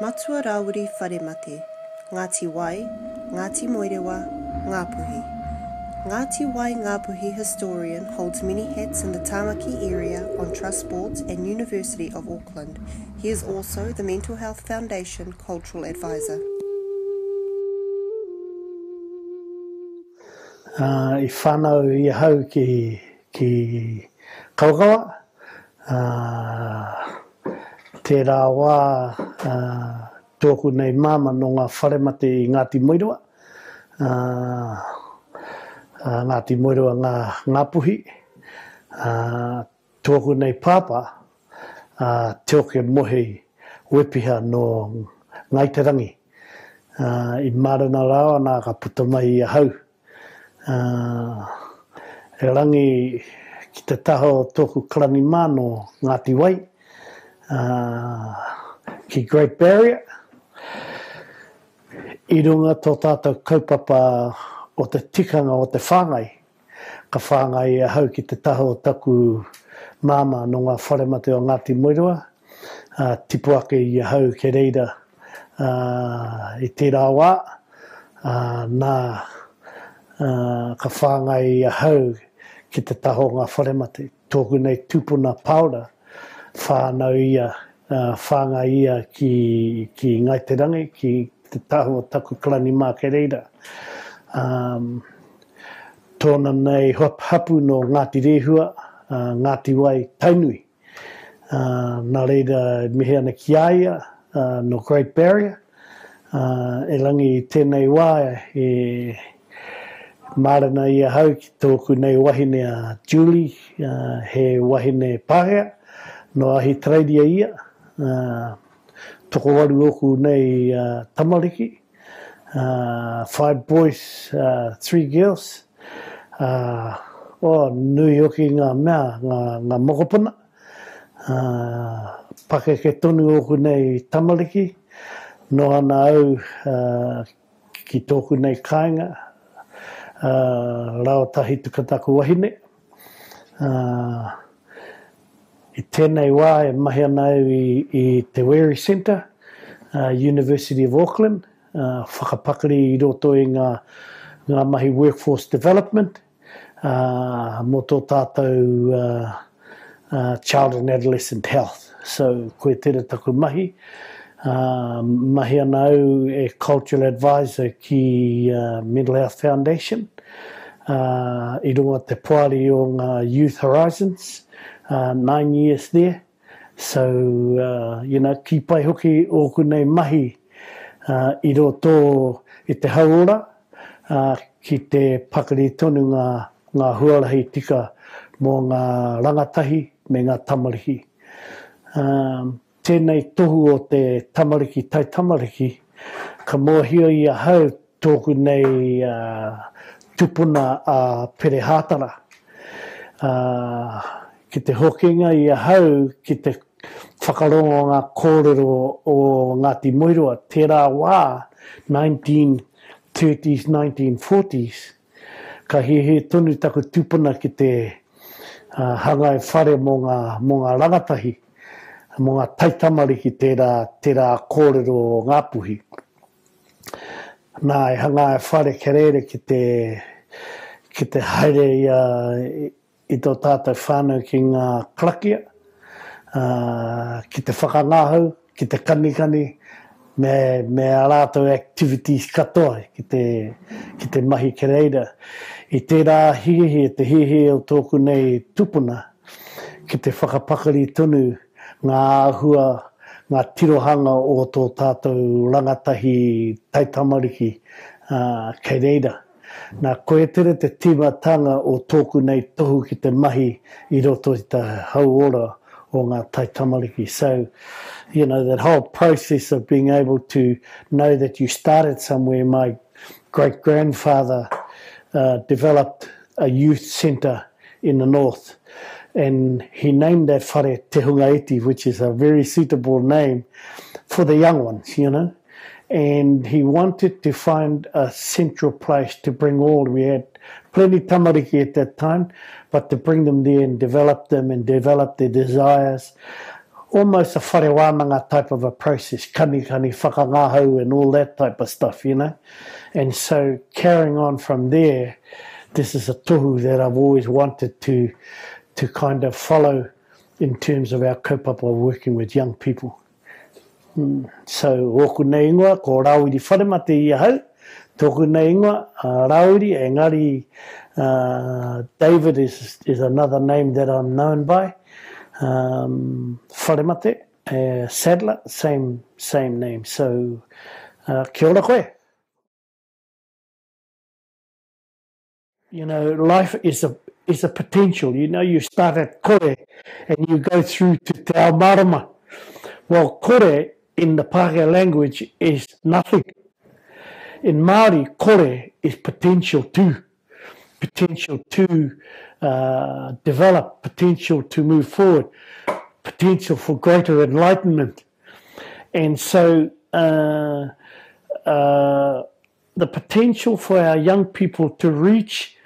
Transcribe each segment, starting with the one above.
Matua rauri Wharemate, Ngāti Wai, Ngāti Moirewa, Ngāpuhi. Ngāti Wai Ngāpuhi historian holds many hats in the Tamaki area on Trust Boards and University of Auckland. He is also the Mental Health Foundation Cultural Advisor. uh, i whanau i hau ki, ki kaukawa. Uh, tērā wā uh, tōku nei māma no ngā wharemate i Ngāti Moirua. Uh, uh, Ngāti Moirua ngā, ngā puhi. Uh, tōku nei pāpā uh, te oke mohi wepiha no ngaiterangi. Uh, I marana rāwa nā ka puta mai i hau. Uh, e rangi ki te taho tōku karangi māno Ngāti Wai, uh, ki Great Barrier. I runga tō tātou kaupapa o te tikanga o te whāngai, ka whāngai a hau ki te taho taku māma no ngā wharemate o Ngāti Moirua, uh, tipu ake i hau ke reira uh, i tērā wā, uh, nā uh, ka whāngai a hau ki te taho ngā wharemate. Tōku nei tupuna paura, whānau ia, uh, whāngai ia ki, ki ngai te rangi, ki te taho taku klani mā ke reira. Um, tōna nei hop hapu no Ngāti Rehua, uh, Ngāti Wai Tainui. Uh, nā reira mihe ana ki aia uh, no Great Barrier. Uh, e langi tēnei wā e, marana ia hau ki tōku nei wahine a Julie, uh, he wahine pāhea, no ahi traidia ia, uh, toko waru oku nei uh, tamariki, uh, five boys, uh, three girls, uh, o nui oki ngā mea, ngā, ngā mokopuna, uh, pake ke tonu oku nei tamariki, no ana au uh, ki tōku nei kāinga, uh, rao tahi tukataku wahine. Uh, e tēnei wā e mahi ana au i, i Te Wary Centre, uh, University of Auckland, uh, whakapakari i roto i ngā, ngā mahi workforce development, uh, mō tō tātou uh, uh, child and adolescent health. So, koe tere taku mahi. Uh, mahi ana au e cultural advisor ki uh, Mental Health Foundation. Uh, I runga te poari o ngā Youth Horizons, uh, nine years there. So, uh, you know, ki pai hoki o kunei mahi uh, i roto i te haora, uh, ki te pakari tonu ngā, ngā huarahi tika mō ngā rangatahi me ngā tamariki. Um, tēnei tohu o te tamariki, tai tamariki, ka mōhio i a hau tōku nei uh, tupuna a perehātara. Uh, ki te hokinga i a hau ki te whakarongo ngā kōrero o Ngāti Moirua, tērā wā 1930s, 1940s, ka he he tonu taku tupuna ki te uh, hangai whare mō ngā, mō ngā rangatahi, mō ngā taitamari ki tērā, tērā kōrero o Ngāpuhi. Nā e hangai whare kerere ki te, ki te haere i, i tō tātou whānau ki ngā klakia, uh, ki te whakangāhau, ki te kanikani, me, me a rātou activities katoa ki te, ki te mahi kereira. I tērā hihi, te hihi o tōku nei tupuna, ki te whakapakari tonu ngā ahua, ngā tirohanga o tō tātou rangatahi taitamariki uh, kereira. Nā koe tere te tīmatanga o tōku nei tohu ki te mahi i roto i te hauora o ngā taitamariki. So, you know, that whole process of being able to know that you started somewhere, my great-grandfather uh, developed a youth centre in the north and he named that whare Te Hunga which is a very suitable name for the young ones, you know. And he wanted to find a central place to bring all. We had plenty tamariki at that time, but to bring them there and develop them and develop their desires almost a wharewānanga type of a process, kani whakangahau and all that type of stuff, you know. And so carrying on from there, this is a tohu that I've always wanted to to kind of follow in terms of our kaupapa working with young people. Mm. So, oku nei ingoa, ko Rauri wharemate i ahau, tōku nei ingoa, uh, Rauri, engari, uh, David is, is another name that I'm known by. Um, wharemate, uh, Sadler, same, same name. So, uh, kia ora koe. You know, life is a is a potential. You know, you start at kore and you go through to te ao marama. Well, kore in the Pākehā language is nothing. In Māori, kore is potential too. Potential to uh, develop, potential to move forward, potential for greater enlightenment. And so uh, uh, the potential for our young people to reach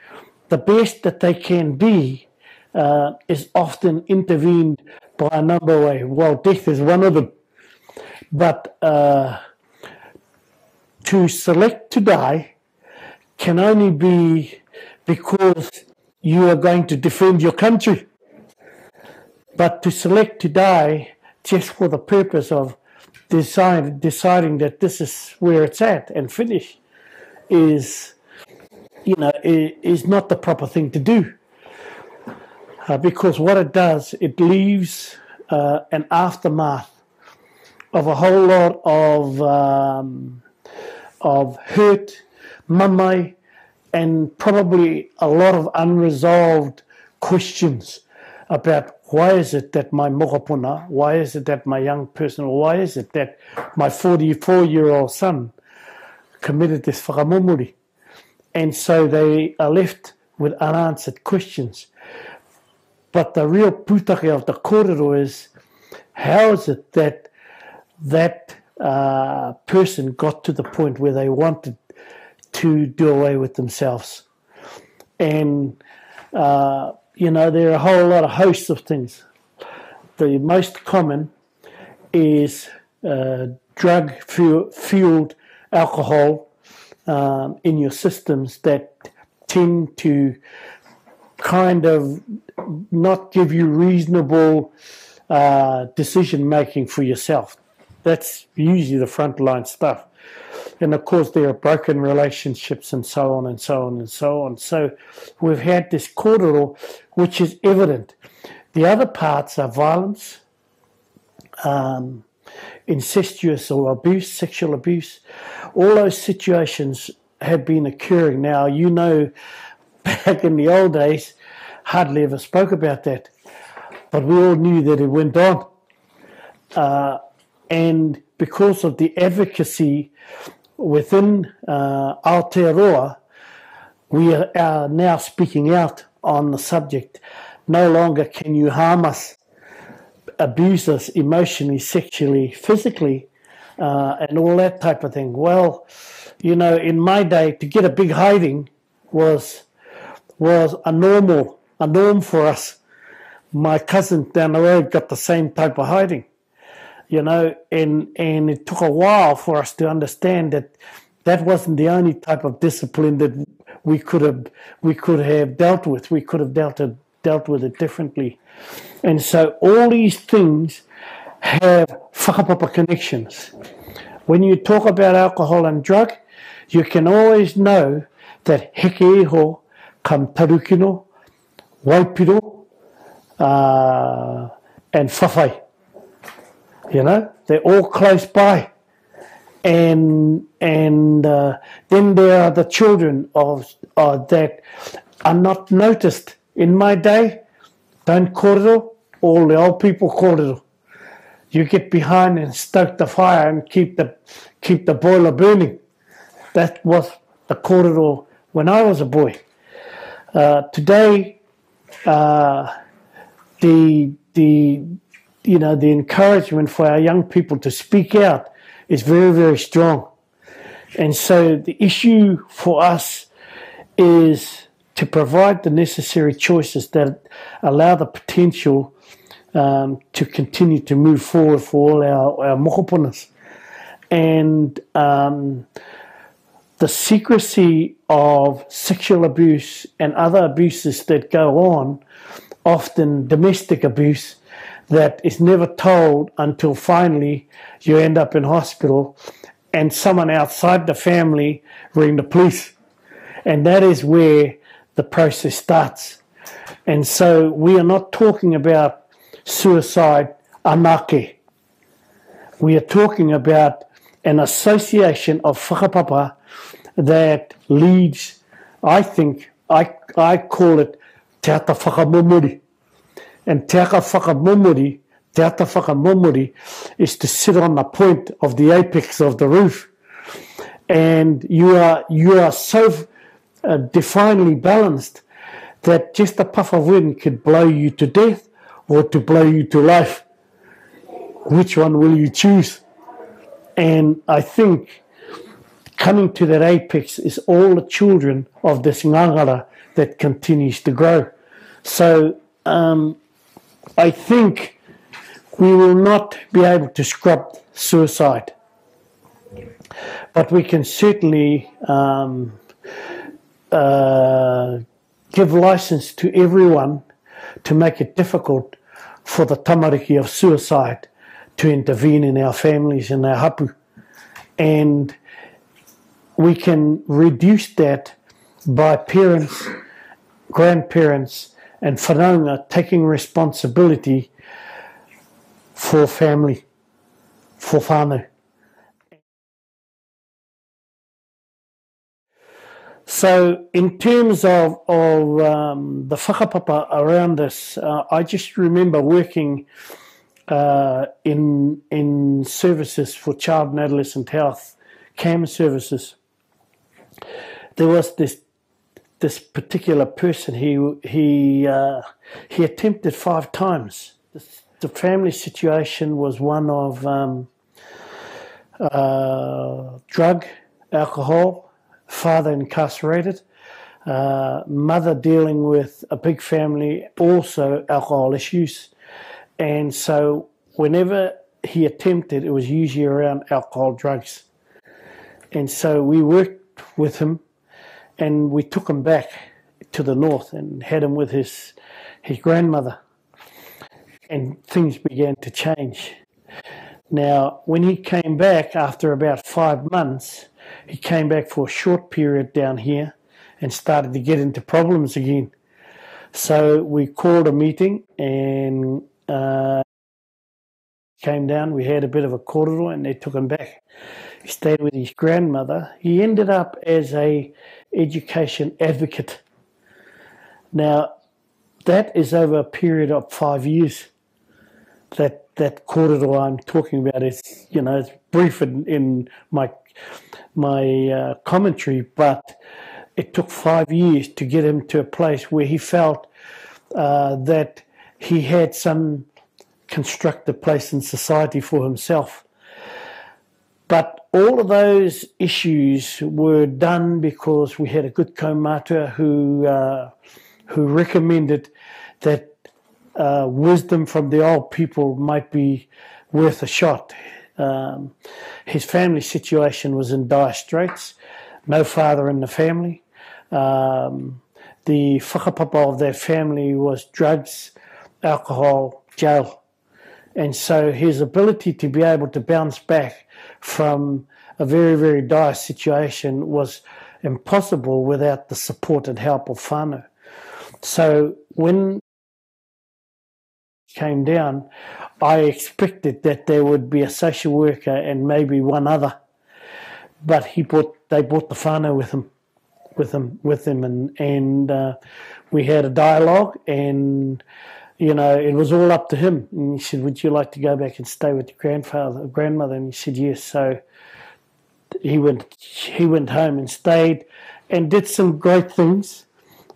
the best that they can be uh, is often intervened by a number of ways. Well, death is one of them. But uh, to select to die can only be because you are going to defend your country. But to select to die just for the purpose of decide, deciding that this is where it's at and finish is you know, is not the proper thing to do. Uh, because what it does, it leaves uh, an aftermath of a whole lot of um, of hurt, mamai, and probably a lot of unresolved questions about why is it that my mokopuna, why is it that my young person, why is it that my 44 year old son committed this whakamomori? And so they are left with unanswered questions. But the real putake of the kōrero is how is it that that uh, person got to the point where they wanted to do away with themselves? And, uh, you know, there are a whole lot of hosts of things. The most common is uh, drug fueled alcohol um, in your systems that tend to kind of not give you reasonable uh, decision making for yourself. That's usually the frontline stuff. And of course, there are broken relationships and so on and so on and so on. So we've had this kōrero, which is evident. The other parts are violence, um, incestuous or abuse, sexual abuse. All those situations have been occurring. Now, you know, back in the old days, hardly ever spoke about that, but we all knew that it went on. Uh, and because of the advocacy within uh, Aotearoa, we are now speaking out on the subject. No longer can you harm us abuse us emotionally, sexually, physically, uh, and all that type of thing. Well, you know, in my day, to get a big hiding was was a normal, a norm for us. My cousin down the road got the same type of hiding, you know, and and it took a while for us to understand that that wasn't the only type of discipline that we could have we could have dealt with. We could have dealt dealt with it differently. And so all these things have whakapapa connections. When you talk about alcohol and drug, you can always know that heke iho kam tarukino, waipiro, uh, and whawhai. You know, they're all close by. And and uh, then there are the children of uh, that are not noticed. In my day, all the old people kōrero. You get behind and stoke the fire and keep the keep the boiler burning. That was the kōrero when I was a boy. Uh, today, uh, the the you know the encouragement for our young people to speak out is very very strong, and so the issue for us is to provide the necessary choices that allow the potential um, to continue to move forward for all our, our mohopunas. And um, the secrecy of sexual abuse and other abuses that go on, often domestic abuse, that is never told until finally you end up in hospital and someone outside the family ring the police. And that is where the process starts. And so we are not talking about suicide anake. We are talking about an association of whakapapa that leads, I think, I, I call it te ata whakamomori. And te ata whakamomori, te ata whakamomori is to sit on the point of the apex of the roof. And you are, you are so uh, balanced that just a puff of wind could blow you to death or to blow you to life. Which one will you choose? And I think coming to that apex is all the children of this ngangara that continues to grow. So um, I think we will not be able to scrub suicide, but we can certainly um, uh, give license to everyone to make it difficult for the tamariki of suicide to intervene in our families and our hapu. And we can reduce that by parents, grandparents, and whanaunga taking responsibility for family, for whānau. So, in terms of, of um, the whakapapa around this, uh, I just remember working uh, in in services for child and adolescent health, CAMHS services. There was this this particular person. He he uh, he attempted five times. The family situation was one of um, uh, drug, alcohol father incarcerated, uh, mother dealing with a big family, also alcohol issues. And so whenever he attempted, it was usually around alcohol, drugs. And so we worked with him and we took him back to the north and had him with his, his grandmother. And things began to change. Now, when he came back after about five months, he came back for a short period down here and started to get into problems again. So we called a meeting and uh, came down. We had a bit of a korero and they took him back. He stayed with his grandmother. He ended up as a education advocate. Now, that is over a period of five years. That that korero I'm talking about is, you know, it's brief in, in my my uh, commentary, but it took five years to get him to a place where he felt uh, that he had some constructive place in society for himself. But all of those issues were done because we had a good kaumata who uh, who recommended that uh, wisdom from the old people might be worth a shot. Um, his family situation was in dire straits, no father in the family. Um, the whakapapa of their family was drugs, alcohol, jail. And so his ability to be able to bounce back from a very, very dire situation was impossible without the support and help of whānau. So when came down, I expected that there would be a social worker and maybe one other, but he brought they brought the whānau with him, with him, with him, and and uh, we had a dialogue, and you know it was all up to him. And he said, "Would you like to go back and stay with your grandfather, grandmother?" And he said, "Yes." So he went he went home and stayed, and did some great things,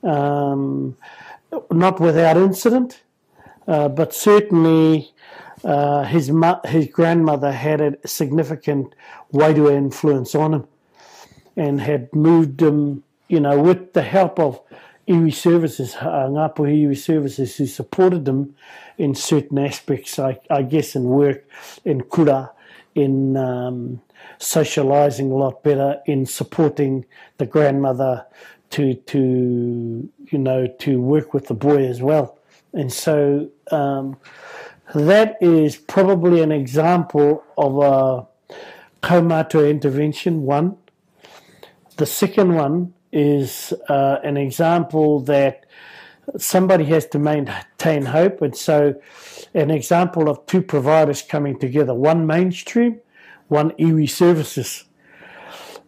um, not without incident uh, but certainly uh, his his grandmother had a significant wider influence on him, and had moved him, you know, with the help of iwi services, uh, Ngāpuhi iwi services who supported them in certain aspects, I, I guess in work, in kura, in um, socialising a lot better, in supporting the grandmother to, to, you know, to work with the boy as well. And so um, that is probably an example of a kaumatua intervention, one. The second one is uh, an example that somebody has to maintain hope. And so, an example of two providers coming together one mainstream, one iwi services.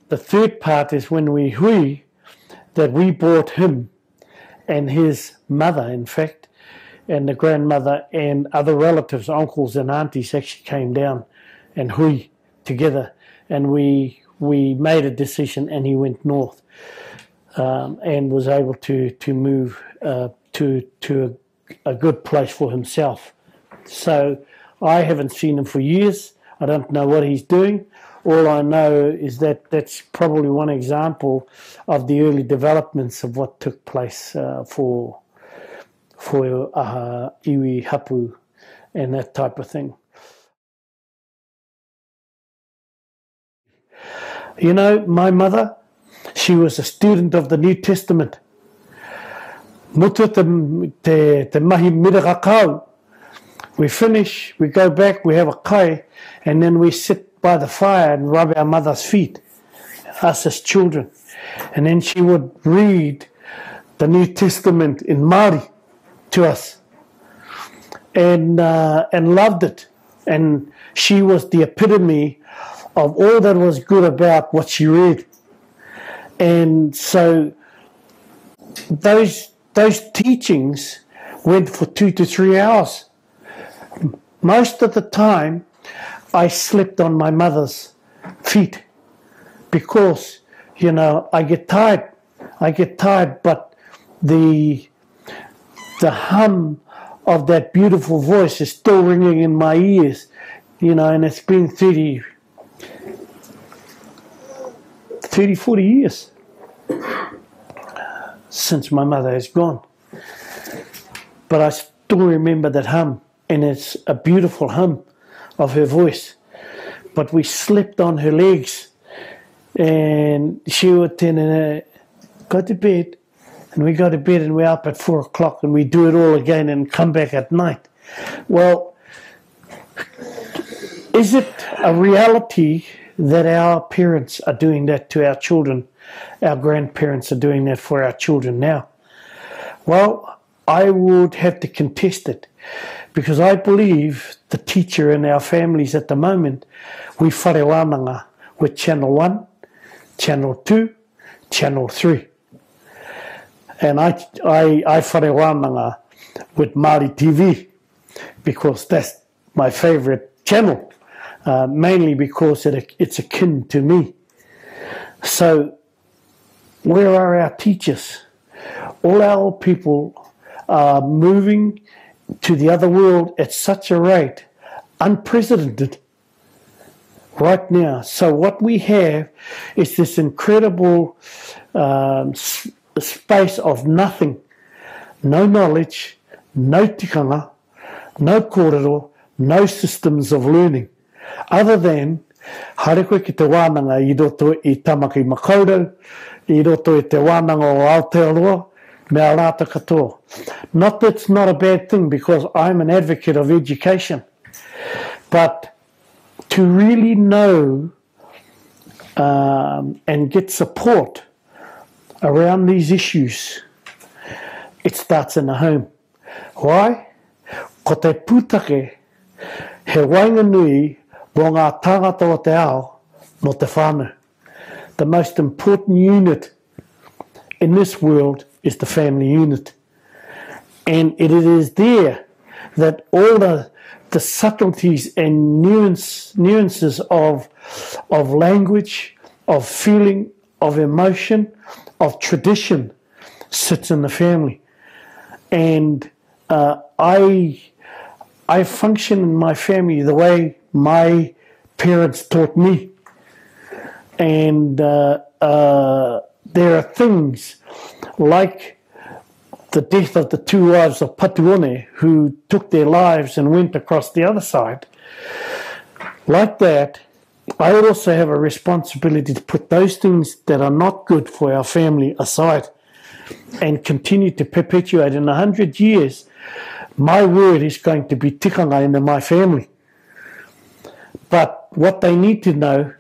The third part is when we hui that we brought him and his mother, in fact, and the grandmother and other relatives, uncles and aunties actually came down and hui together. And we we made a decision and he went north um, and was able to to move uh, to to a, a, good place for himself. So I haven't seen him for years. I don't know what he's doing. All I know is that that's probably one example of the early developments of what took place uh, for for uh, iwi hapu and that type of thing. You know, my mother, she was a student of the New Testament. Mutu te, te, te mahi miraka kau. We finish, we go back, we have a kai, and then we sit by the fire and rub our mother's feet, us as children. And then she would read the New Testament in Māori to us and, uh, and loved it. And she was the epitome of all that was good about what she read. And so those those teachings went for two to three hours. Most of the time, I slept on my mother's feet because, you know, I get tired. I get tired, but the the hum of that beautiful voice is still ringing in my ears, you know, and it's been 30, 30, 40 years since my mother has gone. But I still remember that hum, and it's a beautiful hum of her voice. But we slept on her legs, and she would then uh, go to bed, and we go to bed, and we're up at four o'clock, and we do it all again, and come back at night. Well, is it a reality that our parents are doing that to our children. Our grandparents are doing that for our children now. Well, I would have to contest it because I believe the teacher in our families at the moment, we wharewananga with Channel 1, Channel 2, Channel 3. And I, I, I wharewananga with Māori TV because that's my favorite channel. Uh, mainly because it, it's akin to me. So, where are our teachers? All our people are moving to the other world at such a rate, unprecedented right now. So, what we have is this incredible um, space of nothing, no knowledge, no tikanga, no kōrero, no systems of learning other than hare koe ki te wānanga i roto i tamaki makaurau, i roto i te wānanga o Aotearoa, me a rāta katoa. Not that it's not a bad thing because I'm an advocate of education, but to really know um, and get support around these issues, it starts in the home. Why? Ko te pūtake, he wainganui Mō ngā tangata o te ao, no te whānau. The most important unit in this world is the family unit. And it is there that all the, the subtleties and nuance, nuances of, of language, of feeling, of emotion, of tradition sits in the family. And uh, I, I function in my family the way my parents taught me. And uh, uh, there are things like the death of the two wives of Patuone who took their lives and went across the other side. Like that, I also have a responsibility to put those things that are not good for our family aside and continue to perpetuate. In a hundred years, my word is going to be tikanga in my family. But what they need to know,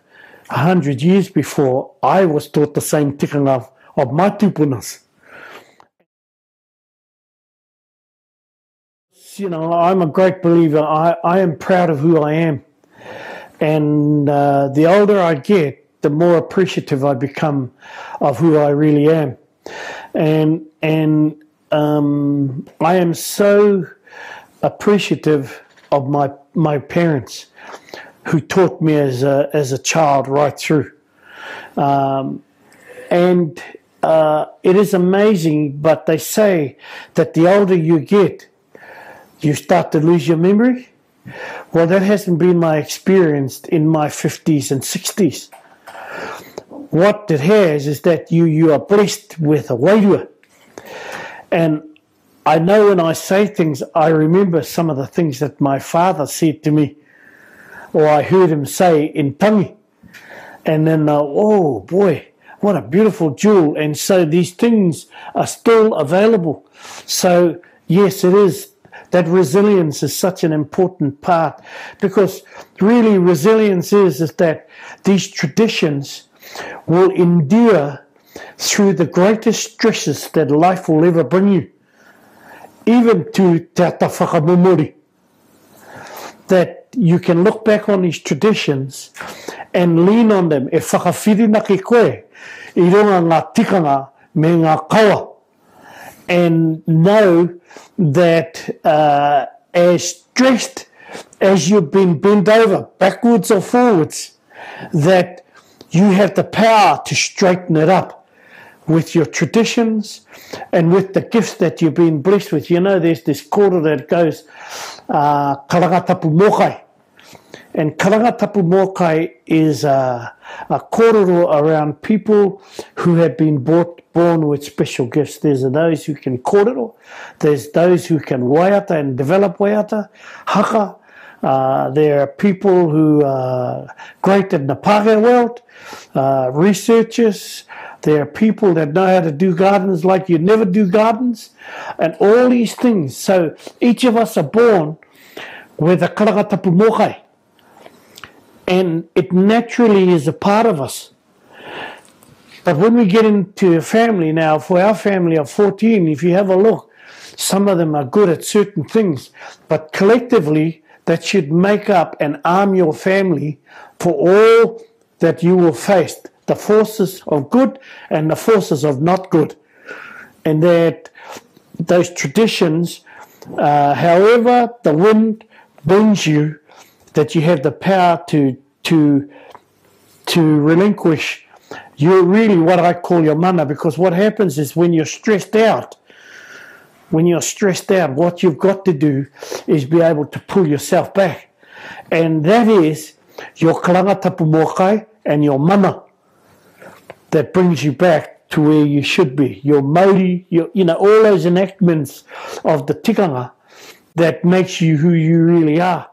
a hundred years before, I was taught the same tikanga of, of my tupunas. You know, I'm a great believer. I, I am proud of who I am. And uh, the older I get, the more appreciative I become of who I really am. And, and um, I am so appreciative of my, my parents who taught me as a, as a child right through. Um, and uh, it is amazing, but they say that the older you get, you start to lose your memory. Well, that hasn't been my experience in my 50s and 60s. What it has is that you, you are blessed with a wairua. And I know when I say things, I remember some of the things that my father said to me, or I heard him say in Tangi. And then, uh, oh boy, what a beautiful jewel. And so these things are still available. So, yes, it is that resilience is such an important part because really resilience is, is that these traditions will endure through the greatest stresses that life will ever bring you, even to te whakamomori. That you can look back on these traditions and lean on them. E whakawhirina ki koe, i runga ngā tikanga me ngā kawa. And know that uh, as stressed as you've been bent over, backwards or forwards, that you have the power to straighten it up with your traditions and with the gifts that you've been blessed with. You know, there's this quarter that goes, uh. And karangatapu mokai is a, a kororo around people who have been brought, born with special gifts. There's those who can kororo, there's those who can waiata and develop waiata, haka. Uh, there are people who are great in the Pākehā world, uh, researchers. There are people that know how to do gardens like you never do gardens, and all these things. So each of us are born with a karangatapu mokai and it naturally is a part of us. But when we get into a family now, for our family of 14, if you have a look, some of them are good at certain things, but collectively, that should make up and arm your family for all that you will face the forces of good and the forces of not good. And that those traditions, uh, however the wind brings you, that you have the power to to to relinquish you're really what I call your mana because what happens is when you're stressed out when you're stressed out what you've got to do is be able to pull yourself back. And that is your karangatapu mokai and your mana that brings you back to where you should be. Your mauri your, you know all those enactments of the tikanga that makes you who you really are